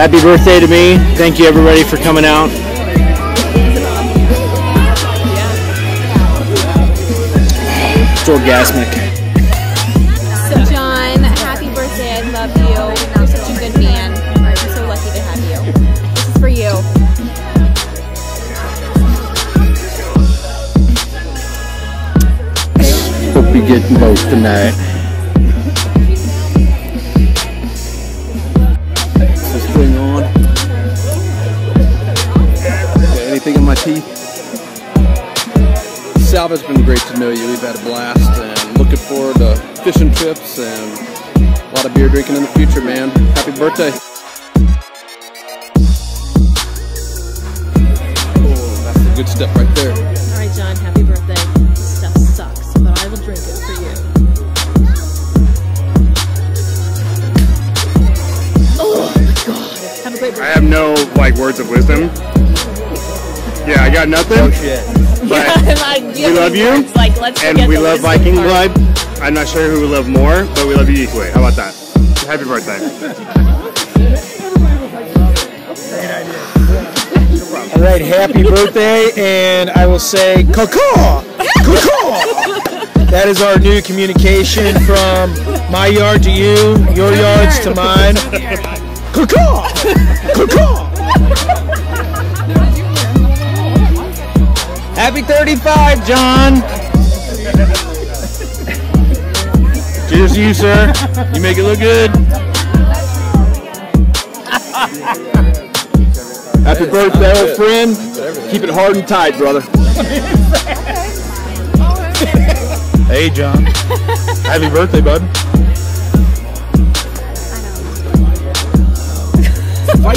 Happy birthday to me. Thank you everybody for coming out. It's orgasmic. Both tonight. What's going on? Got anything in my teeth? Salva, it's been great to know you. We've had a blast and looking forward to fishing trips and a lot of beer drinking in the future, man. Happy birthday. Oh, that's a good step right there. I have no like words of wisdom. Yeah, I got nothing. Oh shit. But Like, we love you, words? Like, let's and we love Viking part. Blood. I'm not sure who we love more, but we love you equally. How about that? Happy birthday. All right, happy birthday, and I will say, caw caw That is our new communication from my yard to you, your yards to mine. Caw caw Happy 35, John. Cheers to you, sir. You make it look good. Happy birthday, old friend. Keep it hard and tight, brother. hey, John. Happy birthday, bud. Ah,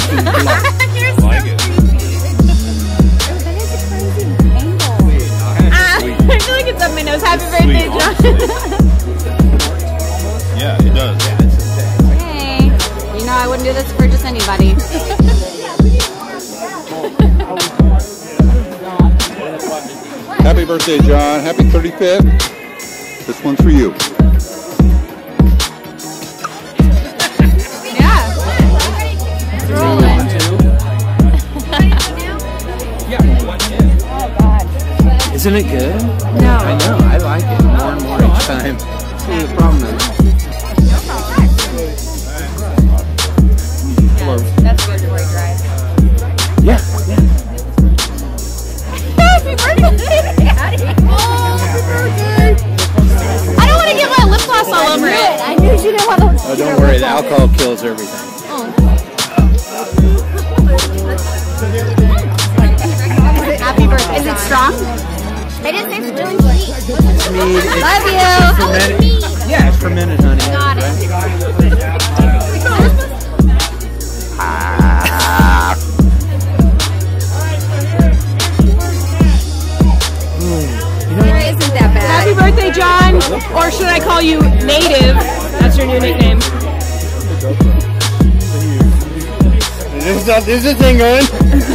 I feel like it's up my nose. Happy birthday, John. Yeah, it does. hey. You know I wouldn't do this for just anybody. Happy birthday, John. Happy 35th. This one's for you. Isn't it good? No. I know. I like it more and more each time. See the problem is. That's good before you drive. Yeah. Happy birthday, Daddy. I don't want to get my lip gloss all over it. I knew she didn't want to. Oh, don't worry. The alcohol kills everything. Oh. Happy birthday. Is it strong? It is. It's really sweet. Mead, it's Love you. fermented. Yeah, it's fermented, honey. Got it. Hmm. It isn't that bad. Happy birthday, John! Or should I call you Native? That's your new nickname. Is this, is this thing going?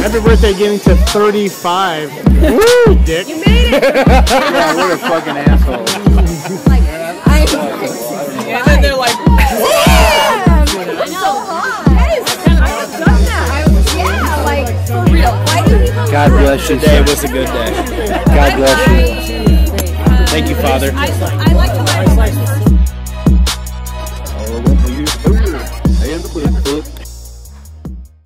Happy birthday getting to 35. Woo, dick. You made it. what a fucking asshole. like, I. And then they're like, Damn! I'm so high. I've done that. I was, yeah, like, for real. Why do people God bless you. Today was a good day. God bless you. Thank you, Father. I, I like to like